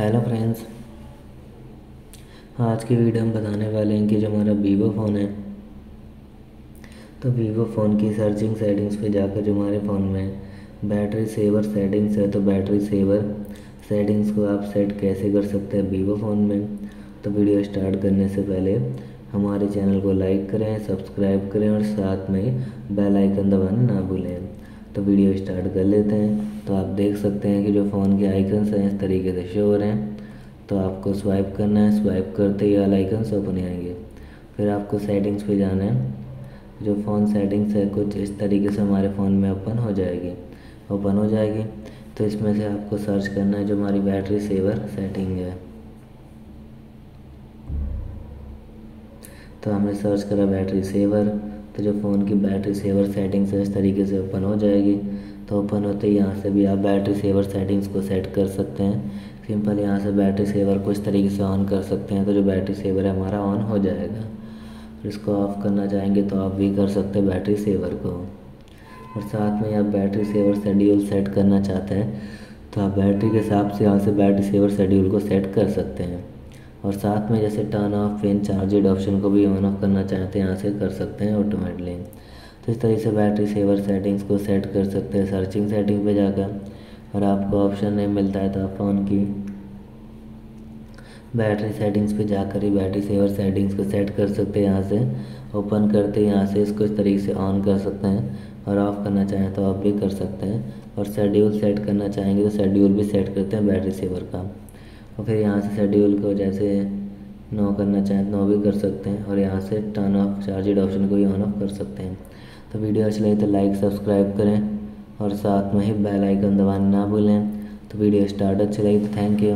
Hello friends आज की video हम बताने वाले हैं कि जो हमारा वीवो फ़ोन है तो वीवो फ़ोन की सर्चिंग सेटिंग्स पे जाकर जो हमारे फ़ोन में बैटरी सेवर सेटिंग्स है तो बैटरी सेवर सेटिंग्स को आप सेट कैसे कर सकते हैं वीवो फ़ोन में? तो वीडियो स्टार्ट करने से पहले हमारे चैनल को लाइक करें सब्सक्राइब करें और साथ में बेल आइकन दबाना ना भूलें। तो वीडियो स्टार्ट कर लेते हैं। तो आप देख सकते हैं कि जो फ़ोन के आइकन्स हैं, इस तरीके से शो हो रहे हैं। तो आपको स्वाइप करना है। स्वाइप करते ही वाला आइकन्स ओपन आएँगे। फिर आपको सेटिंग्स पे जाना है। जो फ़ोन सेटिंग्स है, कुछ इस तरीके से हमारे फ़ोन में ओपन हो जाएगी। ओपन हो जाएगी। तो इसमें से आपको सर्च करना है, जो हमारी बैटरी सेवर सेटिंग है। तो हमने सर्च करा बैटरी सेवर तो जो फ़ोन की बैटरी सेवर सेटिंग्स है, इस तरीके से ओपन हो जाएगी। तो ओपन होते ही यहाँ से भी आप बैटरी सेवर सेटिंग्स को सेट कर सकते हैं। सिंपल यहाँ से बैटरी सेवर को इस तरीके से ऑन कर सकते हैं तो जो बैटरी सेवर है हमारा ऑन हो जाएगा। इसको ऑफ़ करना चाहेंगे तो आप भी कर सकते हैं बैटरी सेवर को। और साथ में आप बैटरी सेवर शेड्यूल सेट करना चाहते हैं तो आप बैटरी के हिसाब से यहाँ से बैटरी सेवर शेड्यूल को सेट कर सकते हैं। और साथ में जैसे turn off pen charged option को भी ऑन ऑफ़ करना चाहते हैं, यहाँ से कर सकते हैं ऑटोमेटिकली तो इस तरीके से बैटरी सेवर सेटिंग्स को सेट कर सकते हैं सर्चिंग सेटिंग पे जाकर। और आपको ऑप्शन नहीं मिलता है तो आप फ़ोन की बैटरी सेटिंग्स पे जाकर ही बैटरी सेवर सेटिंग्स को सेट कर सकते हैं, यहाँ से ओपन करते यहाँ से इसको इस तरीके से ऑन कर सकते हैं। और ऑफ़ करना चाहें तो आप भी कर सकते हैं। और शेड्यूल सेट करना चाहेंगे तो शेड्यूल भी सेट करते हैं बैटरी सेवर का। और फिर यहाँ से शेड्यूल को जैसे नो करना चाहें तो नो भी कर सकते हैं और यहाँ से टर्न ऑफ़ चार्जेड ऑप्शन को भी ऑन ऑफ़ कर सकते हैं। तो वीडियो अच्छी लगी तो लाइक सब्सक्राइब करें और साथ में ही बेल आइकन दबाना ना भूलें। तो वीडियो स्टार्ट अच्छी लगी तो थैंक यू